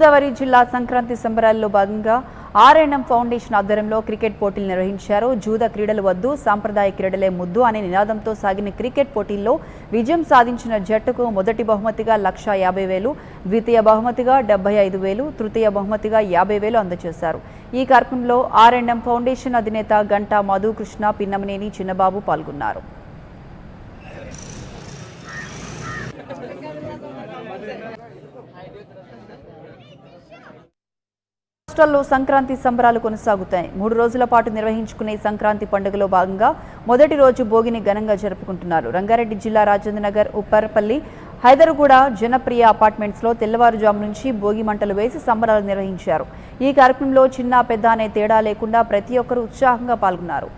గోదావరి జిల్లా సంక్రాంతి సంబరాల్లో భాగంగా ఆర్ఎన్ఎం ఫౌండేషన్ ఆధ్వర్యంలో క్రికెట్ పోటీలు నిర్వహించారు. జూద క్రీడలు వద్దు సాంప్రదాయ క్రీడలే ముద్దు అనే నినాదంతో సాగిన క్రికెట్ పోటీల్లో విజయం సాధించిన జట్టుకు మొదటి బహుమతిగా లక్ష యాభై వేలు ద్వితీయ బహుమతిగా డెబ్బై ఐదు వేలు తృతీయ బహుమతిగా యాభై వేలు అందజేశారు. ఈ కార్యక్రమంలో ఆర్ఎన్ఎం ఫౌండేషన్ అధినేత గంటా మధుకృష్ణ పిన్నమనేని చిన్నబాబు పాల్గొన్నారు. రాష్ట్రాల్లో సంక్రాంతి సంబరాలు కొనసాగుతాయి. మూడు రోజుల పాటు నిర్వహించుకునే సంక్రాంతి పండుగలో భాగంగా మొదటి రోజు భోగిని ఘనంగా జరుపుకుంటున్నారు. రంగారెడ్డి జిల్లా రాజేంద్రనగర్ ఉప్పరపల్లి హైదరగూడ జనప్రియ అపార్ట్మెంట్స్లో తెల్లవారుజాము నుంచి భోగి మంటలు వేసి సంబరాలు నిర్వహించారు. ఈ కార్యక్రమంలో చిన్న పెద్ద అనే తేడా లేకుండా ప్రతి ఒక్కరూ ఉత్సాహంగా పాల్గొన్నారు.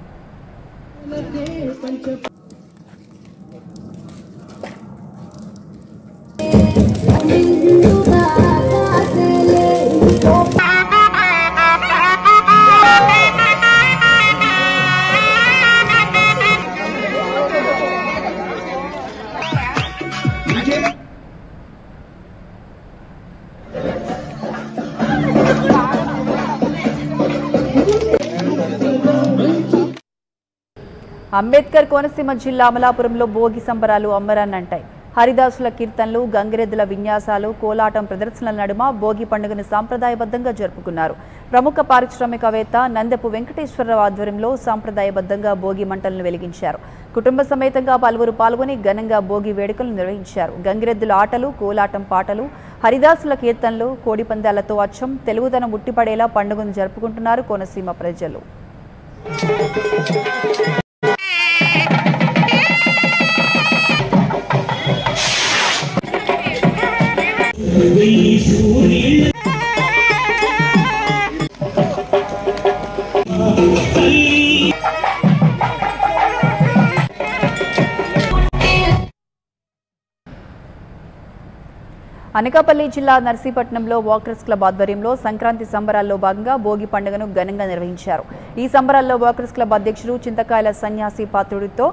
అంబేద్కర్ కోనసీమ జిల్లా అమలాపురంలో భోగి సంబరాలు అమ్మరాన్నంటాయి హరిదాసుల కీర్తనలు గంగిరెద్దుల విన్యాసాలు కోలాటం ప్రదర్శనల నడుమ భోగి పండుగను సాంప్రదాయబద్ధంగా జరుపుకున్నారు. ప్రముఖ పారిశ్రామికవేత్త నందపు వెంకటేశ్వరరావు ఆధ్వర్యంలో సాంప్రదాయబద్ధంగా భోగి మంటలను వెలిగించారు. కుటుంబ సమేతంగా పలువురు పాల్గొని ఘనంగా భోగి వేడుకలు నిర్వహించారు. గంగిరెద్దుల ఆటలు కోలాటం పాటలు హరిదాసుల కీర్తనలు కోడిపందాలతో అచ్చం తెలుగుదనం ఉట్టిపడేలా పండుగను జరుపుకుంటున్నారు కోనసీమ ప్రజలు. అనకాపల్లి జిల్లా నర్సీపట్నంలో వాకర్స్ క్లబ్ ఆధ్వర్యంలో సంక్రాంతి సంబరాల్లో భాగంగా భోగి పండుగను ఘనంగా నిర్వహించారు. ఈ సంబరాల్లో వాకర్స్ క్లబ్ అధ్యక్షుడు చింతకాయల సన్యాసి పాత్రుడితో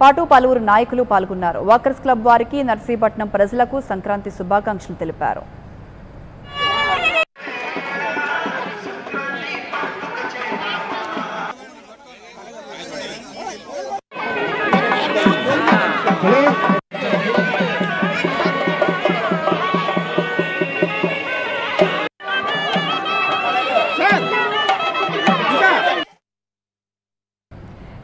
పాటు పలువురు నాయకులు పాల్గొన్నారు. వాకర్స్ క్లబ్ వారికి నర్సీపట్నం ప్రజలకు సంక్రాంతి శుభాకాంక్షలు తెలిపారు.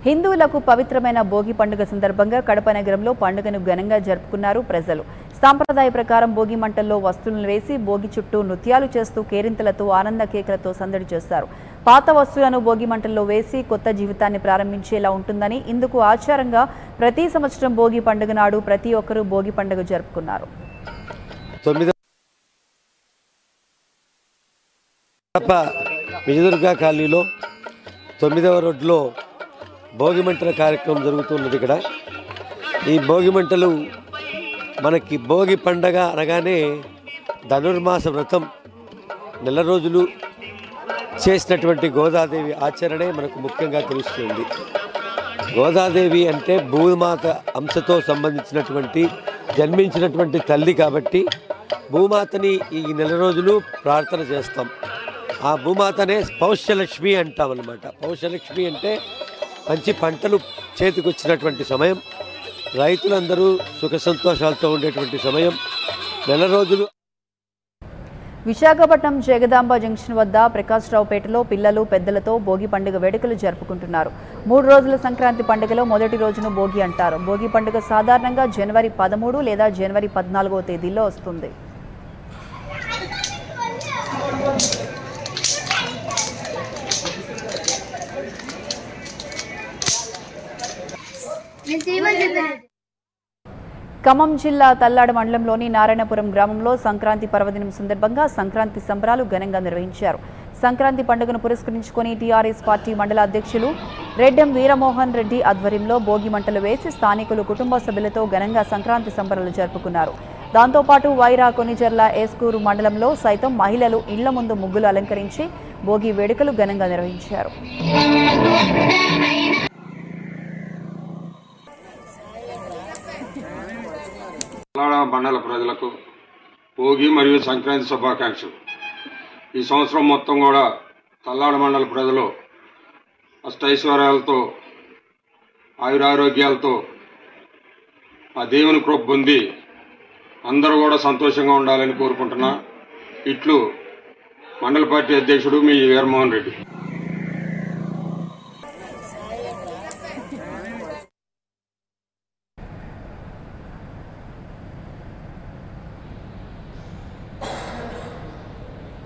హిందువులకు పవిత్రమైన భోగి పండుగ సందర్భంగా కడప నగరంలో పండుగను ఘనంగా జరుపుకున్నారు ప్రజలు. సాంప్రదాయ ప్రకారం భోగి మంటల్లో వస్తువులను వేసి భోగి చుట్టూ నృత్యాలు చేస్తూ కేరింతలతో ఆనంద కేకలతో సందడి చేస్తారు. పాత వస్తువులను భోగి మంటల్లో వేసి కొత్త జీవితాన్ని ప్రారంభించేలా ఉంటుందని ఇందుకు ఆచారంగా ప్రతి సంవత్సరం భోగి పండుగ నాడు ప్రతి ఒక్కరూ భోగి పండుగ జరుపుకున్నారు. తొమ్మిదవ కడప విజయదుర్గ కాలనీలో తొమ్మిదవ రోడ్లో భోగి మంటల కార్యక్రమం జరుగుతున్నది ఇక్కడ. ఈ భోగి మంటలు మనకి భోగి పండగ అనగానే ధనుర్మాస వ్రతం నెల రోజులు చేసినటువంటి గోదాదేవి ఆచరణే మనకు ముఖ్యంగా తెలుస్తుంది. గోదాదేవి అంటే భూమాత అంశతో సంబంధించినటువంటి జన్మించినటువంటి తల్లి కాబట్టి భూమాతని ఈ నెల రోజులు ప్రార్థన చేస్తాం. ఆ భూమాతనే పౌష్యలక్ష్మి అంటాం అనమాట పౌష్యలక్ష్మి అంటే మంచి పంటలు చేతికొచ్చినటువంటి సమయం రైతులందరూ సుఖ సంతోషాలతో ఉండేటువంటి సమయం. నెల రోజులు విశాఖపట్నం జగదాంబ జంక్షన్ వద్ద ప్రకాశ్రావుపేటలో పిల్లలు పెద్దలతో భోగి పండుగ వేడుకలు జరుపుకుంటున్నారు. మూడు రోజుల సంక్రాంతి పండుగలో మొదటి రోజును భోగి అంటారు. భోగి పండుగ సాధారణంగా జనవరి పదమూడు లేదా జనవరి పద్నాలుగో తేదీలో వస్తుంది. నేను ఖమ్మం జిల్లా తల్లాడ మండలంలోని నారాయణపురం గ్రామంలో సంక్రాంతి పర్వదినం సందర్భంగా సంక్రాంతి సంబరాలు ఘనంగా నిర్వహించారు. సంక్రాంతి పండుగను పురస్కరించుకొని టీఆర్ఎస్ పార్టీ మండల అధ్యక్షులు రెడ్డెం వీరమోహన్ రెడ్డి ఆధ్వర్యంలో భోగి మంటలు వేసి స్థానికులు కుటుంబ సభ్యులతో ఘనంగా సంక్రాంతి సంబరాలు జరుపుకున్నారు. దాంతోపాటు వైరా కొనిజర్ల ఏస్కూరు మండలంలో సైతం మహిళలు ఇళ్ళ ముందు ముగ్గులు అలంకరించి భోగి వేడుకలు ఘనంగా నిర్వహించారు. తెలంగాణ మండల ప్రజలకు భోగి మరియు సంక్రాంతి శుభాకాంక్షలు. ఈ సంవత్సరం మొత్తం కూడా తల్లాడ మండల ప్రజలు అష్టైశ్వర్యాలతో ఆయురారోగ్యాలతో ఆ దేవుని కృప పొంది అందరూ కూడా సంతోషంగా ఉండాలని కోరుకుంటున్నా. ఇట్లు మండల పార్టీ అధ్యక్షుడు మీ వీరమోహన్ రెడ్డి.